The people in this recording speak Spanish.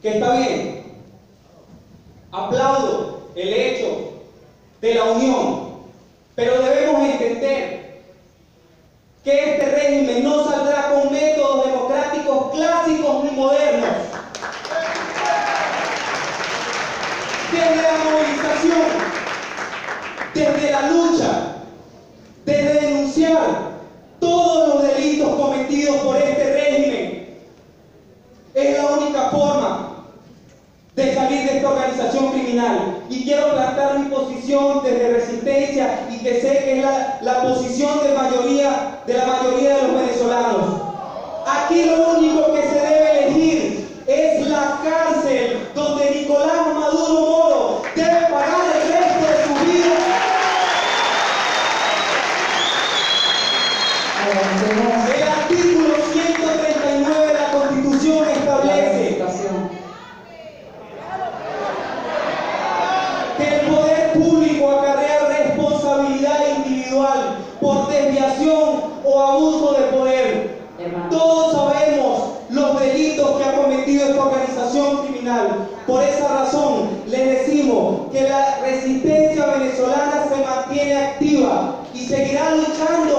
que está bien. Aplaudo el hecho de la unión, pero debemos entender que este régimen no saldrá con métodos democráticos clásicos ni modernos. Desde la movilización, desde la lucha, desde denunciar todos los delitos cometidos por este régimen, es la única forma esta organización criminal. Y quiero plantar mi posición desde resistencia y que sé que es la, la posición de, mayoría, de la mayoría de los venezolanos. Aquí lo único que se debe elegir es la cárcel donde Nicolás Maduro Moro debe pagar el resto de su vida. El artículo 139 de la Constitución la establece presentación. Que el poder público acarrea responsabilidad individual por desviación o abuso de poder. Hermano. Todos sabemos los delitos que ha cometido esta organización criminal. Por esa razón les decimos que la resistencia venezolana se mantiene activa y seguirá luchando